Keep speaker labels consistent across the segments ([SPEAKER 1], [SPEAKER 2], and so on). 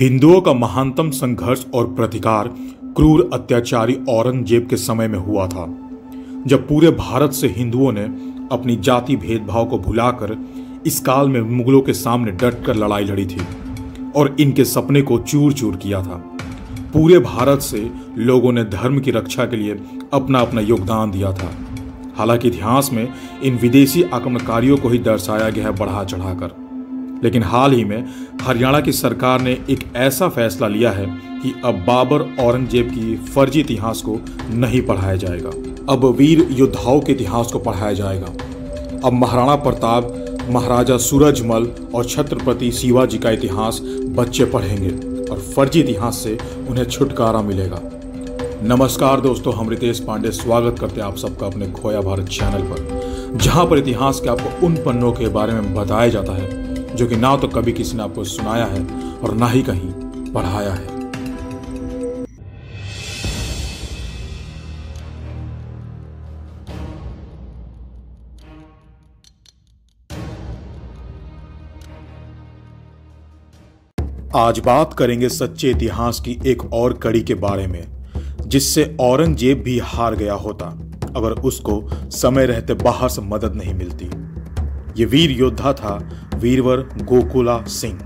[SPEAKER 1] हिंदुओं का महानतम संघर्ष और प्रतिकार क्रूर अत्याचारी औरंगज़ेब के समय में हुआ था। जब पूरे भारत से हिंदुओं ने अपनी जाति भेदभाव को भुलाकर इस काल में मुगलों के सामने डटकर लड़ाई लड़ी थी और इनके सपने को चूर चूर किया था। पूरे भारत से लोगों ने धर्म की रक्षा के लिए अपना अपना योगदान दिया था। हालाँकि इतिहास में इन विदेशी आक्रमणकारियों को ही दर्शाया गया है बढ़ा चढ़ाकर लेकिन हाल ही में हरियाणा की सरकार ने एक ऐसा फैसला लिया है कि अब बाबर औरंगज़ेब की फर्जी इतिहास को नहीं पढ़ाया जाएगा। अब वीर योद्धाओं के इतिहास को पढ़ाया जाएगा। अब महाराणा प्रताप, महाराजा सूरजमल और छत्रपति शिवाजी का इतिहास बच्चे पढ़ेंगे और फर्जी इतिहास से उन्हें छुटकारा मिलेगा। नमस्कार दोस्तों, हम रितेश पांडे, स्वागत करते हैं आप सबका अपने खोया भारत चैनल पर, जहाँ पर इतिहास के आपको उन पन्नों के बारे में बताया जाता है जो कि ना तो कभी किसी ने आपको सुनाया है और ना ही कहीं पढ़ाया है। आज बात करेंगे सच्चे इतिहास की एक और कड़ी के बारे में, जिससे औरंगज़ेब भी हार गया होता, अगर उसको समय रहते बाहर से मदद नहीं मिलती। ये वीर योद्धा था वीरवर गोकुला सिंह,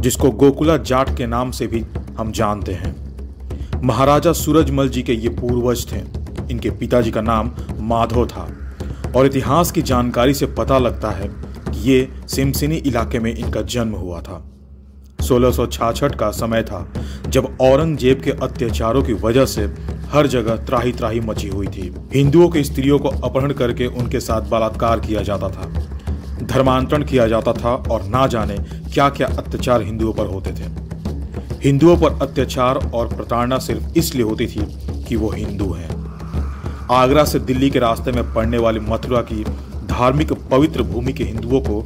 [SPEAKER 1] जिसको गोकुला जाट के नाम से भी हम जानते हैं। महाराजा सूरजमल जी के ये पूर्वज थे। इनके पिताजी का नाम माधव था। और इतिहास की जानकारी से पता लगता है कि ये सिमसिनी इलाके में इनका जन्म हुआ था। सोलह का समय था, जब औरंगज़ेब के अत्याचारों की वजह से हर जगह त्राही त्राही मची हुई थी। हिंदुओं के स्त्रियों को अपहरण करके उनके साथ बलात्कार किया जाता था। धर्मांतरण किया जाता था और ना जाने क्या क्या अत्याचार हिंदुओं पर होते थे। हिंदुओं पर अत्याचार और प्रताड़ना सिर्फ़ इसलिए होती थी कि वो हिंदू हैं। आगरा से दिल्ली के रास्ते में पड़ने वाली मथुरा की धार्मिक पवित्र भूमि के हिंदुओं को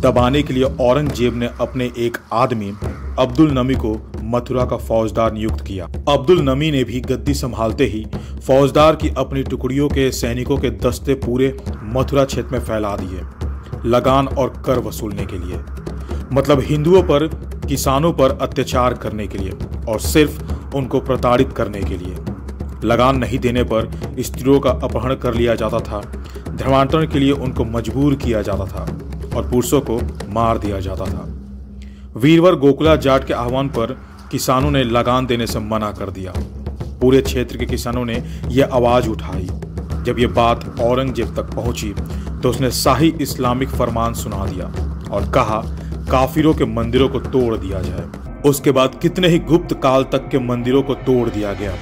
[SPEAKER 1] दबाने के लिए औरंगज़ेब ने अपने एक आदमी, अब्दुल नमी को मथुरा का फौजदार नियुक्त किया। अब्दुल नमी ने भी गद्दी संभालते ही फौजदार की अपनी टुकड़ियों के सैनिकों के दस्ते पूरे मथुरा क्षेत्र में फैला दिए। लगान और कर वसूलने के लिए। मतलब हिंदुओं पर, किसानों पर अत्याचार करने के लिए और सिर्फ़ उनको प्रताड़ित करने के लिए। लगान नहीं देने पर स्त्रियों का अपहरण कर लिया जाता था, धर्मांतरण के लिए उनको मजबूर किया जाता था और पुरुषों को मार दिया जाता था। वीरवर गोकुला जाट के आह्वान पर किसानों ने लगान देने से मना कर दिया। पूरे क्षेत्र के किसानों ने यह आवाज़ उठाई। जब यह बात औरंगज़ेब तक पहुँची तो उसने शाही इस्लामिक फरमान सुना दिया और कहा, काफिरों के मंदिरों को तोड़ दिया जाए। उसके बाद कितने ही गुप्त काल तक के मंदिरों को तोड़ दिया गया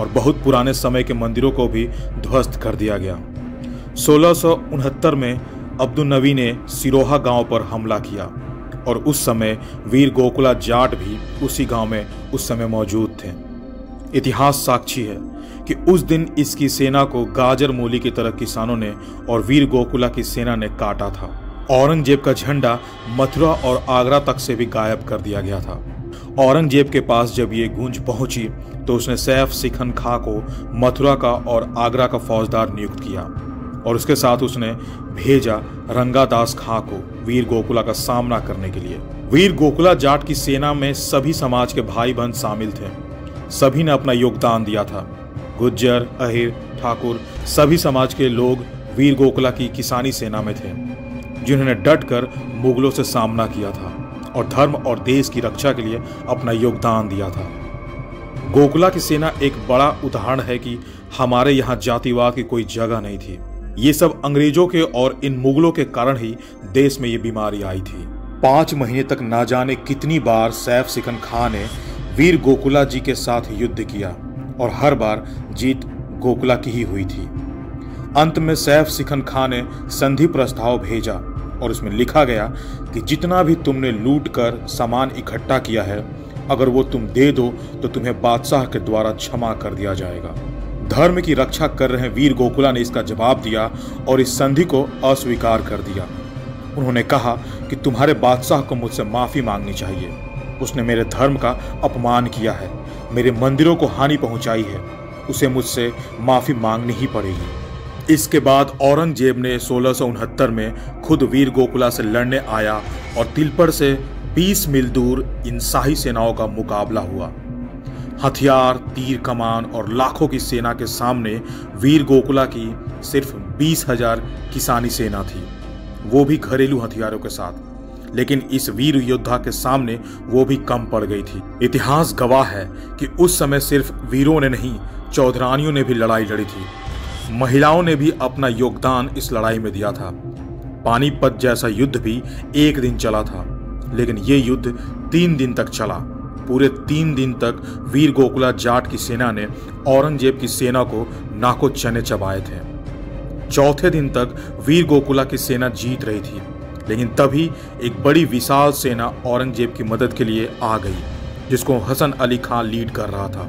[SPEAKER 1] और बहुत पुराने समय के मंदिरों को भी ध्वस्त कर दिया गया। सोलह में अब्दुल नबी ने सिरोहा गाँव पर हमला किया और उस समय वीर गोकुला जाट भी उसी गाँव में उस समय मौजूद थे। इतिहास साक्षी है कि उस दिन इसकी सेना को गाजर मूली की तरह किसानों ने और वीर गोकुला की सेना ने काटा था। औरंगज़ेब का झंडा मथुरा और आगरा तक से भी गायब कर दिया गया था। औरंगज़ेब के पास जब ये गूंज पहुँची तो उसने सैफ सिखन खा को मथुरा का और आगरा का फौजदार नियुक्त किया और उसके साथ उसने भेजा रंगादास खां को वीर गोकुला का सामना करने के लिए। वीर गोकुला जाट की सेना में सभी समाज के भाई बहन शामिल थे। सभी ने अपना योगदान दिया था। गुज्जर, अहिर, ठाकुर, सभी समाज के लोग वीर गोकुला की किसानी सेना में थे, जिन्होंने डट कर मुगलों से सामना किया था और धर्म और देश की रक्षा के लिए अपना योगदान दिया था। गोकुला की सेना एक बड़ा उदाहरण है कि हमारे यहाँ जातिवाद की कोई जगह नहीं थी। ये सब अंग्रेज़ों के और इन मुगलों के कारण ही देश में ये बीमारी आई थी। पाँच महीने तक ना जाने कितनी बार सैफ सिकन खान ने वीर गोकुला जी के साथ युद्ध किया और हर बार जीत गोकुला की ही हुई थी। अंत में सैफ सिखन खान ने संधि प्रस्ताव भेजा और उसमें लिखा गया कि जितना भी तुमने लूट कर सामान इकट्ठा किया है, अगर वो तुम दे दो तो तुम्हें बादशाह के द्वारा क्षमा कर दिया जाएगा। धर्म की रक्षा कर रहे वीर गोकुला ने इसका जवाब दिया और इस संधि को अस्वीकार कर दिया। उन्होंने कहा कि तुम्हारे बादशाह को मुझसे माफ़ी मांगनी चाहिए। उसने मेरे धर्म का अपमान किया है। मेरे मंदिरों को हानि पहुंचाई है। उसे मुझसे माफ़ी मांगनी ही पड़ेगी। इसके बाद औरंगज़ेब ने सोलह में खुद वीर गोकुला से लड़ने आया और तिलपर से 20 मील दूर इन शाही सेनाओं का मुकाबला हुआ। हथियार, तीर कमान और लाखों की सेना के सामने वीर गोकुला की सिर्फ़ बीस हज़ार किसानी सेना थी। वो भी घरेलू हथियारों के साथ। लेकिन इस वीर योद्धा के सामने वो भी कम पड़ गई थी। इतिहास गवाह है कि उस समय सिर्फ़ वीरों ने नहीं, चौधरानियों ने भी लड़ाई लड़ी थी। महिलाओं ने भी अपना योगदान इस लड़ाई में दिया था। पानीपत जैसा युद्ध भी एक दिन चला था, लेकिन ये युद्ध तीन दिन तक चला। पूरे तीन दिन तक वीर गोकुला जाट की सेना ने औरंगज़ेब की सेना को नाको चने चबाए थे। चौथे दिन तक वीर गोकुला की सेना जीत रही थी। लेकिन तभी एक बड़ी विशाल सेना औरंगज़ेब की मदद के लिए आ गई, जिसको हसन अली खान लीड कर रहा था।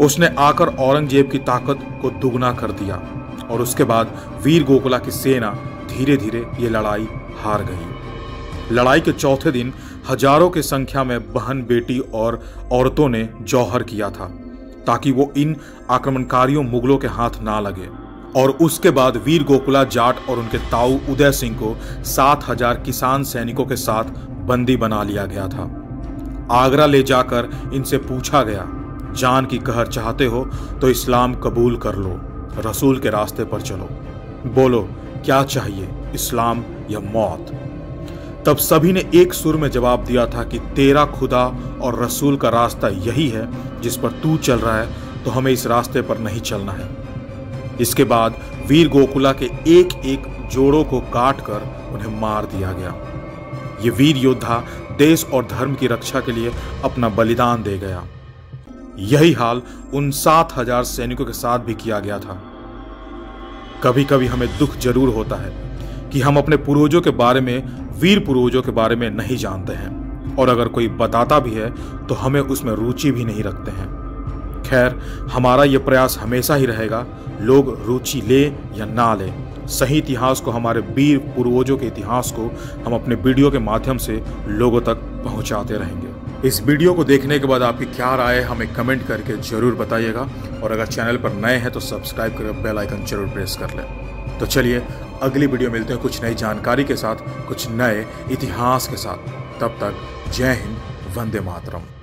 [SPEAKER 1] उसने आकर औरंगज़ेब की ताकत को दुगना कर दिया और उसके बाद वीर गोकुला की सेना धीरे धीरे ये लड़ाई हार गई। लड़ाई के चौथे दिन हज़ारों की संख्या में बहन, बेटी और औरतों ने जौहर किया था, ताकि वो इन आक्रमणकारियों मुगलों के हाथ ना लगे। और उसके बाद वीर गोकुला जाट और उनके ताऊ उदय सिंह को सात हज़ार किसान सैनिकों के साथ बंदी बना लिया गया था। आगरा ले जाकर इनसे पूछा गया, जान की कहर चाहते हो तो इस्लाम कबूल कर लो, रसूल के रास्ते पर चलो। बोलो, क्या चाहिए, इस्लाम या मौत? तब सभी ने एक सुर में जवाब दिया था कि, तेरा खुदा और रसूल का रास्ता यही है जिस पर तू चल रहा है तो हमें इस रास्ते पर नहीं चलना है। इसके बाद वीर गोकुला के एक एक जोड़ों को काट कर उन्हें मार दिया गया। ये वीर योद्धा देश और धर्म की रक्षा के लिए अपना बलिदान दे गया। यही हाल उन सात हज़ार सैनिकों के साथ भी किया गया था। कभी कभी हमें दुख ज़रूर होता है कि हम अपने पूर्वजों के बारे में, वीर पूर्वजों के बारे में नहीं जानते हैं। और अगर कोई बताता भी है तो हमें उसमें रुचि भी नहीं रखते हैं। खैर, हमारा ये प्रयास हमेशा ही रहेगा। लोग रुचि ले या ना ले, सही इतिहास को, हमारे वीर पूर्वजों के इतिहास को हम अपने वीडियो के माध्यम से लोगों तक पहुंचाते रहेंगे। इस वीडियो को देखने के बाद आपकी क्या राय है, हमें कमेंट करके ज़रूर बताइएगा। और अगर चैनल पर नए हैं तो सब्सक्राइब कर बेल आइकन ज़रूर प्रेस कर लें। तो चलिए, अगली वीडियो मिलते हैं कुछ नई जानकारी के साथ, कुछ नए इतिहास के साथ। तब तक जय हिंद, वंदे मातरम।